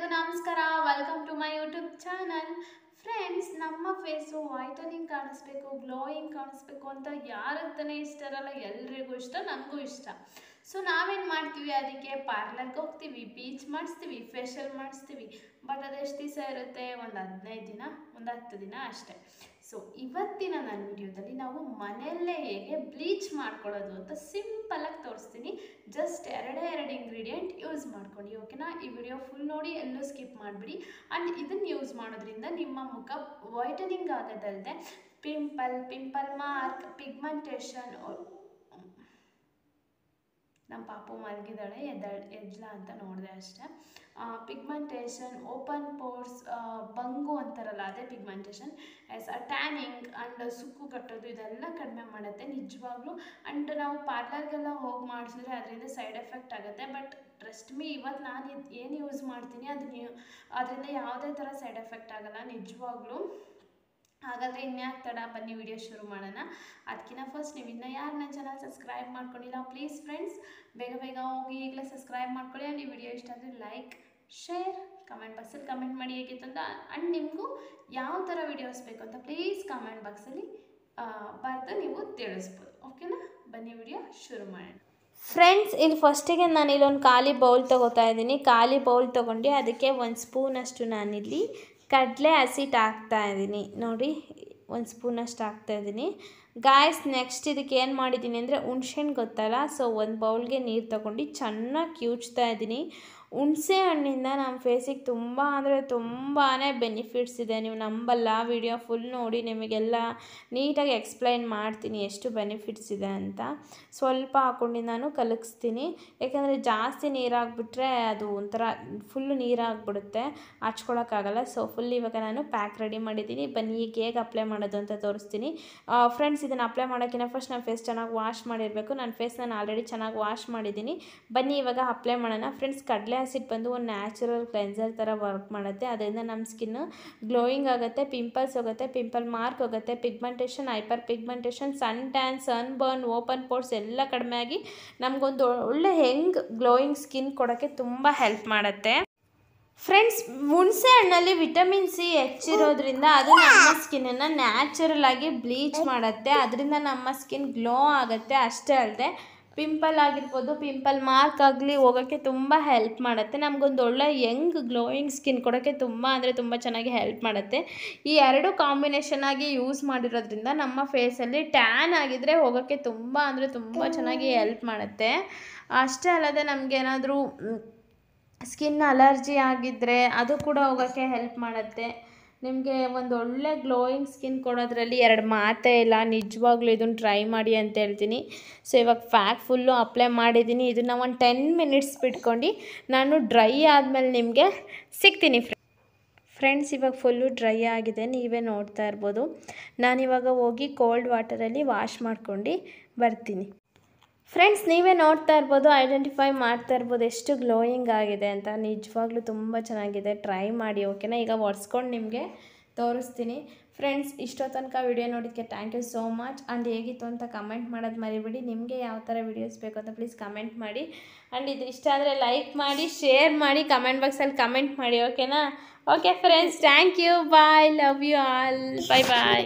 ಎಲ್ಲರಿಗೂ ನಮಸ್ಕಾರ welcome to my YouTube channel friends ನಮ್ಮ ಫೇಸು ವೈಟನಿಂಗ್ ಕಾಣಿಸ್ಬೇಕು ಗ್ಲೋಯಿಂಗ್ ಕಾಣಿಸ್ಬೇಕು ಅಂತ ಯಾರಂತಾನೆ ಇಷ್ಟ ಇರಲ್ಲ ಎಲ್ರಿಗೂ ಇಷ್ಟ, ನನಗೂ ಇಷ್ಟ. ಸೊ ನಾವೇನು ಮಾಡ್ತೀವಿ ಅದಕ್ಕೆ? ಪಾರ್ಲರ್ಗೆ ಹೋಗ್ತೀವಿ ಬೀಚ್ ಮಾಡಿಸ್ತೀವಿ ಫೇಶಿಯಲ್ ಮಾಡಿಸ್ತೀವಿ. ಬಟ್ ಅದೆಷ್ಟು ದಿವಸ ಇರುತ್ತೆ? ಒಂದು ಹದಿನೈದು ದಿನ, ಒಂದು ಹತ್ತು ದಿನ ಅಷ್ಟೇ. ಸೊ ಇವತ್ತಿನ ನನ್ನ ವಿಡಿಯೋದಲ್ಲಿ ನಾವು ಮನೆಯಲ್ಲೇ ಹೇಗೆ ಬ್ಲೀಚ್ ಮಾಡ್ಕೊಳ್ಳೋದು ಅಂತ ಸಿಂಪಲಾಗಿ ತೋರಿಸ್ತೀನಿ. ಜಸ್ಟ್ ಎರಡೇ ಎರಡು ಇಂಗ್ರೀಡಿಯೆಂಟ್ ಯೂಸ್ ಮಾಡ್ಕೊಂಡು ಓಕೆನಾ ಈ ವಿಡಿಯೋ ಫುಲ್ ನೋಡಿ ಎಲ್ಲೂ ಸ್ಕಿಪ್ ಮಾಡಿಬಿಡಿ. ಆ್ಯಂಡ್ ಇದನ್ನು ಯೂಸ್ ಮಾಡೋದ್ರಿಂದ ನಿಮ್ಮ ಮುಖ ವೈಟನಿಂಗ್ ಆಗೋದಲ್ಲದೆ ಪಿಂಪಲ್ ಪಿಂಪಲ್ ಮಾರ್ಕ್ ಪಿಗ್ಮೆಂಟೇಷನ್ ನಮ್ಮ ಪಾಪು ಮಲಗಿದ್ದಾಳೆ, ಎದ್ದಾಳೆ ಎದ್ಲ ಅಂತ ನೋಡಿದೆ ಅಷ್ಟೇ. ಪಿಗ್ಮೆಂಟೇಷನ್ ಓಪನ್ ಪೋರ್ಸ್ ಬಂಗು ಅಂತಾರಲ್ಲ, ಅದೇ ಪಿಗ್ಮೆಂಟೇಷನ್ ಎಸ್ ಟ್ಯಾನಿಂಗ್ ಆ್ಯಂಡ್ ಸುಕ್ಕು ಕಟ್ಟೋದು ಇದೆಲ್ಲ ಕಡಿಮೆ ಮಾಡುತ್ತೆ ನಿಜವಾಗ್ಲೂ. ಆ್ಯಂಡ್ ನಾವು ಪಾರ್ಲರ್ಗೆಲ್ಲ ಹೋಗಿ ಮಾಡಿಸಿದ್ರೆ ಅದರಿಂದ ಸೈಡ್ ಎಫೆಕ್ಟ್ ಆಗುತ್ತೆ ಬಟ್ ಟ್ರಸ್ಟ್ ಮೀ ಇವತ್ತು ನಾನು ಇದು ಏನು ಯೂಸ್ ಮಾಡ್ತೀನಿ ಅದು ನೀವು ಅದರಿಂದ ಯಾವುದೇ ಥರ ಸೈಡ್ ಎಫೆಕ್ಟ್ ಆಗಲ್ಲ, ನಿಜವಾಗ್ಲೂ. ಹಾಗಾದರೆ ಇನ್ಯಾಕೆ ತಡ, ಬನ್ನಿ ವಿಡಿಯೋ ಶುರು ಮಾಡೋಣ. ಅದಕ್ಕಿಂತ ಫಸ್ಟ್ ನೀವು ಇನ್ನೂ ಯಾರು ನನ್ನ ಚಾನಲ್ ಸಬ್ಸ್ಕ್ರೈಬ್ ಮಾಡ್ಕೊಂಡಿಲ್ಲ ಪ್ಲೀಸ್ ಫ್ರೆಂಡ್ಸ್ ಬೇಗ ಬೇಗ ಹೋಗಿ ಈಗಲೇ ಸಬ್ಸ್ಕ್ರೈಬ್ ಮಾಡ್ಕೊಳ್ಳಿ. ಈ ವಿಡಿಯೋ ಇಷ್ಟ ಆದರೆ ಲೈಕ್ ಶೇರ್ ಕಮೆಂಟ್ ಬಾಕ್ಸಲ್ಲಿ ಕಮೆಂಟ್ ಮಾಡಿ ಹೇಗಿತ್ತು ಅಂತ. ಆ್ಯಂಡ್ ನಿಮಗೂ ಯಾವ ಥರ ವಿಡಿಯೋಸ್ ಬೇಕು ಅಂತ ಪ್ಲೀಸ್ ಕಮೆಂಟ್ ಬಾಕ್ಸಲ್ಲಿ ಬರೆದು ನೀವು ತಿಳಿಸ್ಬೋದು. ಓಕೆನಾ ಬನ್ನಿ ವಿಡಿಯೋ ಶುರು ಮಾಡೋಣ. ಫ್ರೆಂಡ್ಸ್ ಇಲ್ಲಿ ಫಸ್ಟಿಗೆ ನಾನು ಇಲ್ಲೊಂದು ಖಾಲಿ ಬೌಲ್ ತೊಗೋತಾ ಇದ್ದೀನಿ. ಖಾಲಿ ಬೌಲ್ ತೊಗೊಂಡು ಅದಕ್ಕೆ ಒಂದು ಸ್ಪೂನಷ್ಟು ನಾನಿಲ್ಲಿ ಕಡಲೆ ಹಸಿಟ್ಟು ಹಾಕ್ತಾ ಇದ್ದೀನಿ. ನೋಡಿ, ಒಂದು ಸ್ಪೂನಷ್ಟು ಹಾಕ್ತಾ ಇದ್ದೀನಿ. ಗಾಯ್ಸ್ ನೆಕ್ಸ್ಟ್ ಇದಕ್ಕೆ ಏನು ಮಾಡಿದ್ದೀನಿ ಅಂದರೆ ಹುಣ್ಸೆಹಣ್ಣು ಗೊತ್ತಲ್ಲ? ಸೊ ಒಂದು ಬೌಲ್ಗೆ ನೀರು ತೊಗೊಂಡು ಚೆನ್ನಾಗಿ ಕಿವುಚ್ತಾ ಇದ್ದೀನಿ. ಹುಣಸೆ ಹಣ್ಣಿಂದ ನಮ್ಮ ಫೇಸಿಗೆ ತುಂಬ ಅಂದರೆ ತುಂಬಾ ಬೆನಿಫಿಟ್ಸ್ ಇದೆ. ನೀವು ನಂಬಲ್ಲ ವಿಡಿಯೋ ಫುಲ್ ನೋಡಿ ನಿಮಗೆಲ್ಲ ನೀಟಾಗಿ ಎಕ್ಸ್ಪ್ಲೈನ್ ಮಾಡ್ತೀನಿ ಎಷ್ಟು ಬೆನಿಫಿಟ್ಸ್ ಇದೆ ಅಂತ. ಸ್ವಲ್ಪ ಹಾಕೊಂಡು ನಾನು ಕಲಗಿಸ್ತೀನಿ ಯಾಕಂದರೆ ಜಾಸ್ತಿ ನೀರಾಗ್ಬಿಟ್ರೆ ಅದು ಒಂಥರ ಫುಲ್ಲು ನೀರಾಗ್ಬಿಡುತ್ತೆ. ಹಚ್ಕೊಳಕ್ಕಾಗಲ್ಲ ಸೊ ಫುಲ್ ಇವಾಗ ನಾನು ಪ್ಯಾಕ್ ರೆಡಿ ಮಾಡಿದ್ದೀನಿ. ಬನ್ನಿ ಈಗ ಹೇಗೆ ಅಪ್ಲೈ ಮಾಡೋದು ಅಂತ ತೋರಿಸ್ತೀನಿ. ಫ್ರೆಂಡ್ಸ್ ಇದನ್ನು ಅಪ್ಲೈ ಮಾಡೋಕ್ಕಿಂತ ಫಸ್ಟ್ ನಾನು ಫೇಸ್ ಚೆನ್ನಾಗಿ ವಾಶ್ ಮಾಡಿರಬೇಕು. ನನ್ನ ಫೇಸ್ ನಾನು ಆಲ್ರೆಡಿ ಚೆನ್ನಾಗಿ ವಾಶ್ ಮಾಡಿದ್ದೀನಿ. ಬನ್ನಿ, ಇವಾಗ ಅಪ್ಲೈ ಮಾಡೋಣ. ಫ್ರೆಂಡ್ಸ್ ಕಡಲೆ ಆ್ಯಸಿಡ್ ಬಂದು ಒಂದು ನ್ಯಾಚುರಲ್ ಕ್ಲೆನ್ಸರ್ ಥರ ವರ್ಕ್ ಮಾಡುತ್ತೆ. ಅದರಿಂದ ನಮ್ಮ ಸ್ಕಿನ್ ಗ್ಲೋಯಿಂಗ್ ಆಗುತ್ತೆ ಪಿಂಪಲ್ಸ್ ಹೋಗುತ್ತೆ ಪಿಂಪಲ್ ಮಾರ್ಕ್ ಹೋಗುತ್ತೆ pigmentation hyper pigmentation sun tan sun burn open pores ಎಲ್ಲ ಕಡಿಮೆ ಆಗಿ ನಮಗೊಂದು ಒಳ್ಳೆ ಹೆಂಗ್ ಗ್ಲೋಯಿಂಗ್ ಸ್ಕಿನ್ ಕೊಡೋಕ್ಕೆ ತುಂಬ ಹೆಲ್ಪ್ ಮಾಡುತ್ತೆ. ಫ್ರೆಂಡ್ಸ್ ಹುಣಸೆ ಹಣ್ಣಲ್ಲಿ ವಿಟಮಿನ್ ಸಿ ಹೆಚ್ಚಿರೋದ್ರಿಂದ ಅದು ನಮ್ಮ ಸ್ಕಿನ್ನನ್ನು ನ್ಯಾಚುರಲ್ ಆಗಿ ಬ್ಲೀಚ್ ಮಾಡುತ್ತೆ. ಅದರಿಂದ ನಮ್ಮ ಸ್ಕಿನ್ ಗ್ಲೋ ಆಗುತ್ತೆ. ಅಷ್ಟೇ ಅಲ್ಲದೆ ಪಿಂಪಲ್ ಆಗಿರ್ಬೋದು ಪಿಂಪಲ್ ಮಾರ್ಕ್ ಆಗಲಿ ಹೋಗೋಕ್ಕೆ ತುಂಬ ಹೆಲ್ಪ್ ಮಾಡುತ್ತೆ. ನಮಗೊಂದು ಒಳ್ಳೆ ಯಂಗ್ ಗ್ಲೋಯಿಂಗ್ ಸ್ಕಿನ್ ಕೊಡೋಕ್ಕೆ ತುಂಬ ಅಂದರೆ ತುಂಬ ಚೆನ್ನಾಗಿ ಹೆಲ್ಪ್ ಮಾಡುತ್ತೆ. ಈ ಎರಡು ಕಾಂಬಿನೇಷನ್ ಆಗಿ ಯೂಸ್ ಮಾಡಿರೋದ್ರಿಂದ ನಮ್ಮ ಫೇಸಲ್ಲಿ ಟ್ಯಾನ್ ಆಗಿದ್ದರೆ ಹೋಗೋಕ್ಕೆ ತುಂಬ ಅಂದರೆ ತುಂಬ ಚೆನ್ನಾಗಿ ಹೆಲ್ಪ್ ಮಾಡುತ್ತೆ. ಅಷ್ಟೇ ಅಲ್ಲದೆ ನಮಗೇನಾದರೂ ಸ್ಕಿನ್ ಅಲರ್ಜಿ ಆಗಿದ್ದರೆ ಅದು ಕೂಡ ಹೋಗೋಕ್ಕೆ ಹೆಲ್ಪ್ ಮಾಡುತ್ತೆ. ನಿಮಗೆ ಒಂದು ಒಳ್ಳೆ ಗ್ಲೋಯಿಂಗ್ ಸ್ಕಿನ್ ಕೊಡೋದ್ರಲ್ಲಿ ಎರಡು ಮಾತೇ ಇಲ್ಲ, ನಿಜವಾಗ್ಲೂ ಇದನ್ನು ಟ್ರೈ ಮಾಡಿ ಅಂತ ಹೇಳ್ತೀನಿ. ಸೊ ಇವಾಗ ಫ್ಯಾಕ್ ಫುಲ್ಲು ಅಪ್ಲೈ ಮಾಡಿದ್ದೀನಿ. ಇದನ್ನು ಒಂದು ಟೆನ್ ಮಿನಿಟ್ಸ್ ಬಿಟ್ಕೊಂಡು ನಾನು ಡ್ರೈ ಆದಮೇಲೆ ನಿಮಗೆ ಸಿಗ್ತೀನಿ ಫ್ರೆಂಡ್ ಫ್ರೆಂಡ್ಸ್ ಇವಾಗ ಫುಲ್ಲು ಡ್ರೈ ಆಗಿದೆ. ನೀವೇ ನೋಡ್ತಾ ಇರ್ಬೋದು. ನಾನಿವಾಗ ಹೋಗಿ ಕೋಲ್ಡ್ ವಾಟರಲ್ಲಿ ವಾಶ್ ಮಾಡ್ಕೊಂಡು ಬರ್ತೀನಿ. ಫ್ರೆಂಡ್ಸ್ ನೀವೇ ನೋಡ್ತಾ ಇರ್ಬೋದು ಐಡೆಂಟಿಫೈ ಮಾಡ್ತಾ ಇರ್ಬೋದು ಎಷ್ಟು ಗ್ಲೋಯಿಂಗ್ ಆಗಿದೆ ಅಂತ. ನಿಜವಾಗ್ಲೂ ತುಂಬ ಚೆನ್ನಾಗಿದೆ. ಟ್ರೈ ಮಾಡಿ ಓಕೆನಾ ಈಗ ಒರೆಸ್ಕೊಂಡು ನಿಮಗೆ ತೋರಿಸ್ತೀನಿ. ಫ್ರೆಂಡ್ಸ್ ಇಷ್ಟೋ ತನಕ ವಿಡಿಯೋ ನೋಡೋದಕ್ಕೆ thank you so much and ಹೇಗಿತ್ತು ಅಂತ ಕಮೆಂಟ್ ಮಾಡೋದು ಮರಿಬೇಡಿ. ನಿಮಗೆ ಯಾವ ಥರ ವಿಡಿಯೋಸ್ ಬೇಕು ಅಂತ ಪ್ಲೀಸ್ ಕಮೆಂಟ್ ಮಾಡಿ. ಆ್ಯಂಡ್ ಇದು ಇಷ್ಟ ಆದರೆ ಲೈಕ್ ಮಾಡಿ ಶೇರ್ ಮಾಡಿ ಕಮೆಂಟ್ ಬಾಕ್ಸಲ್ಲಿ ಕಮೆಂಟ್ ಮಾಡಿ ಓಕೆನಾ okay friends thank you bye love you all bye bye